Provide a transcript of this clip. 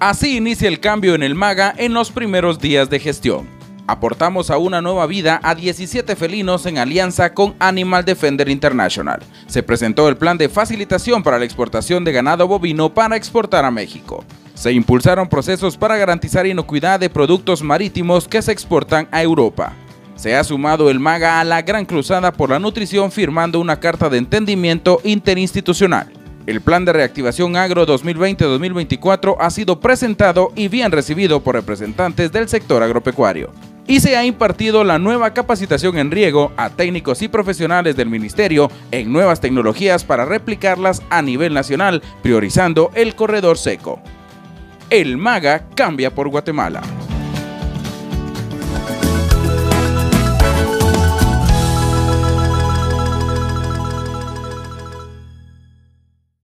Así inicia el cambio en el MAGA en los primeros días de gestión. Aportamos a una nueva vida a 17 felinos en alianza con Animal Defender International. Se presentó el plan de facilitación para la exportación de ganado bovino para exportar a México. Se impulsaron procesos para garantizar inocuidad de productos marítimos que se exportan a Europa. Se ha sumado el MAGA a la gran cruzada por la nutrición firmando una carta de entendimiento interinstitucional. El Plan de Reactivación Agro 2020-2024 ha sido presentado y bien recibido por representantes del sector agropecuario. Y se ha impartido la nueva capacitación en riego a técnicos y profesionales del Ministerio en nuevas tecnologías para replicarlas a nivel nacional, priorizando el corredor seco. El MAGA cambia por Guatemala.